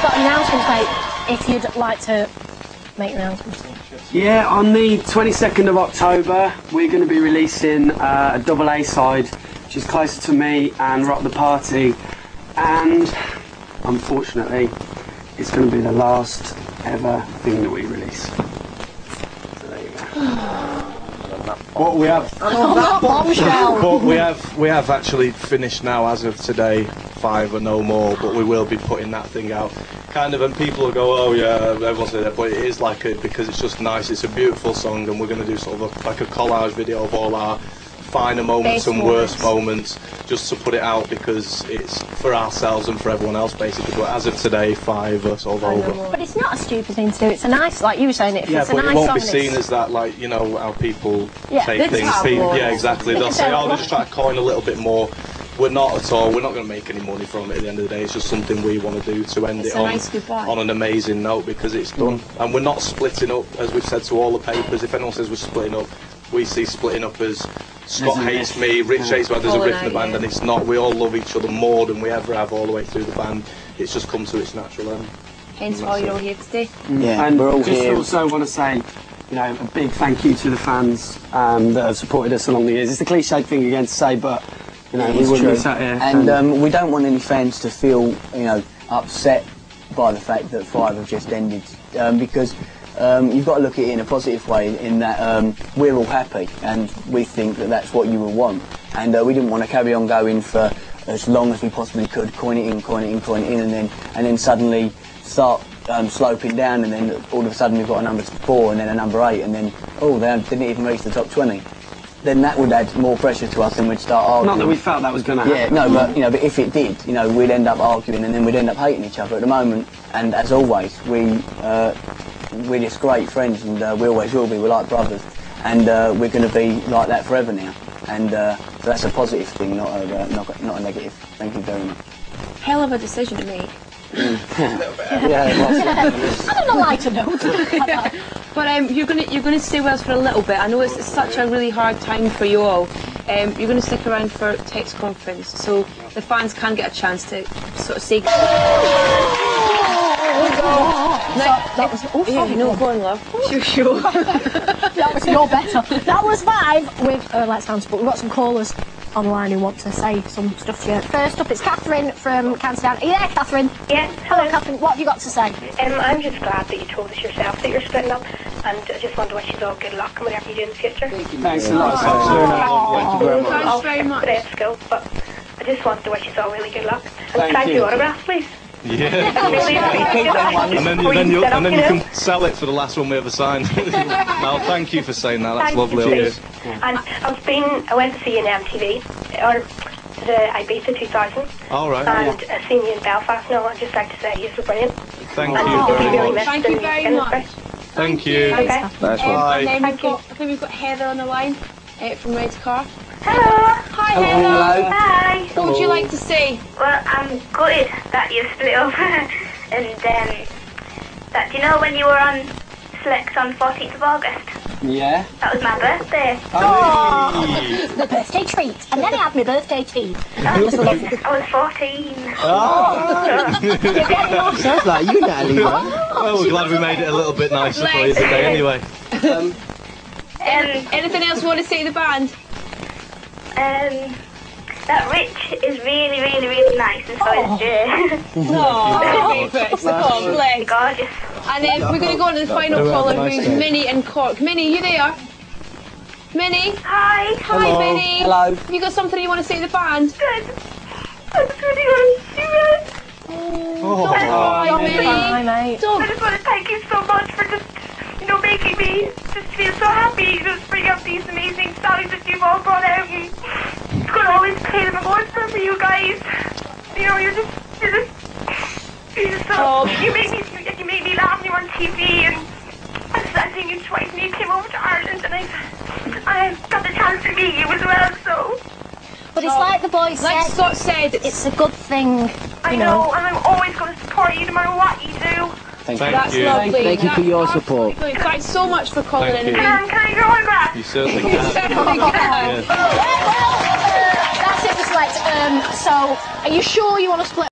you've got announcements, mate, if you'd like to make your announcements. Yeah, on the 22nd of October, we're going to be releasing uh, a double A side, which is Closer to Me and Rock the Party. And unfortunately, it's going to be the last ever thing that we release. So there you go. But we have, Bombshell. but we have, we have actually finished now as of today. Five or no more, but we will be putting that thing out. Kind of, and people will go, "Oh yeah, everyone's there," but it is like it because it's just nice. It's a beautiful song, and we're going to do sort of a, like a collage video of all our finer moments Best and worst moments, just to put it out because it's for ourselves and for everyone else basically. But as of today, five are sort of over. But it's not a stupid thing to do. It's a nice, like you were saying, if Yeah, it's a but nice it won't be seen as that, like you know how people Yeah, take things. People, yeah, exactly. They They'll say, say, "Oh, they're just trying to coin a little bit more." We're not at all. We're not going to make any money from it. At the end of the day, it's just something we want to do to end It's it a on nice on an amazing note because it's done, and we're not splitting up as we've said to all the papers. If anyone says we're splitting up, we see splitting up as Scott hates riff. me, Rich hates me. There's a Falling riff in the band, yeah. and it's not. We all love each other more than we ever have all the way through the band. It's just come to its natural end. Hence why you're all here today. Yeah, and we're all just here. also want to say, you know, a big thank you to the fans um, that have supported us along the years. It's a cliched thing again to say, but you know, we wouldn't true. be sat here. And um, we don't want any fans to feel, you know, upset by the fact that five have just ended, um, because um, you've got to look at it in a positive way. In that um, we're all happy, and we think that that's what you will want. And uh, we didn't want to carry on going for as long as we possibly could, coin it in, coin it in, coin it in, and then and then suddenly start um, sloping down, and then all of a sudden we've got a number four, and then a number eight, and then oh, they didn't even reach the top twenty. Then that would add more pressure to us, and we'd start arguing. Not that we felt that was going to happen. Yeah, no, but you know, but if it did, you know, we'd end up arguing and then we'd end up hating each other. At the moment, and as always, we uh, we're just great friends, and uh, we always will be. We're like brothers, and uh, we're going to be like that forever now. And uh, so that's a positive thing, not a uh, not, not a negative. Thank you very much. Hell of a decision to make. Yeah, it was. On a lighter note. But um, you're gonna you're gonna stay with us for a little bit. I know it's such a really hard time for you all. Um, you're gonna stick around for text conference, so the fans can get a chance to sort of say. that was oh, Yeah, no, go on, love. Sure, sure. that was your better. That was five with uh, Let's Dance, but we've got some callers online who want to say some stuff to you. First up, it's Catherine from County Down. Are you there, Catherine? Yes, Hello, Catherine. What have you got to say? Um, I'm just glad that you told us yourself that you're splitting up, and I just want to wish you all good luck and whatever you do in the future. Thanks a lot. Thank you very much. Thanks very much. Today at school, but I just want to wish you all really good luck. And Thank thank you. you autograph, please. Yeah. Really, really. And then, Before then, you, and then you you can sell it for the last one we ever signed. no, thank you for saying that. That's Thank lovely. you, of you. And I was being, I went to see you in MTV, or the Ibiza 2000, All right. and I seen you in Belfast. No, I'd just like to say you were brilliant. Thank And you very really much. Thank you very much. Thank you. Okay. Nice Um, one. Bye. and then we've you. got, I think we've got Heather on the line uh, from Red Car. Hello. Hi, Heather. Hello. Hi. What would you like? Well, I'm gutted that you split up. and um, that, do you know when you were on Select on 14th of August? Yeah. That was my birthday. Oh, the birthday treat. And then I had my birthday tea. That was lovely. I was 14. Oh. Sounds like you, Natalie. Well, we're glad we made it a little bit nicer for you today anyway. Um, Anything else you want to say to the band? um, that Rich is really, really, really nice, and so is oh. Jay. Oh, favourites. Oh, bless. Gorgeous. And then we're going to go on to the final caller, who's Minnie in Cork. Minnie, you there? Minnie? Hi. Hi, Minnie. Hello. Have you got something you want to say to the band? Good. I just really want to see it. Hi, Hi, Minnie. mate. I Don't. just want to thank you so much for just, you know, making me just feel so happy. Just bring up these amazing songs that you've all brought out. And it's going to always play them more for you guys. You know, you're just, you're just, you're just so, Oh. you make me, you make me laugh. You were on TV and I started seeing you twice and you came over to Ireland and I, I got the chance to meet you as well. So But it's oh. like the boys Like Scott said, it's a good thing. I know, know. and I'm always going to support you no matter what you do. Thank Thank that's you. lovely. Thank you for your support. Thanks so much for calling Thank in. you. Can, can I get your autograph? You certainly can. Certainly can. Yeah. Select. Um, so, are you sure you want to split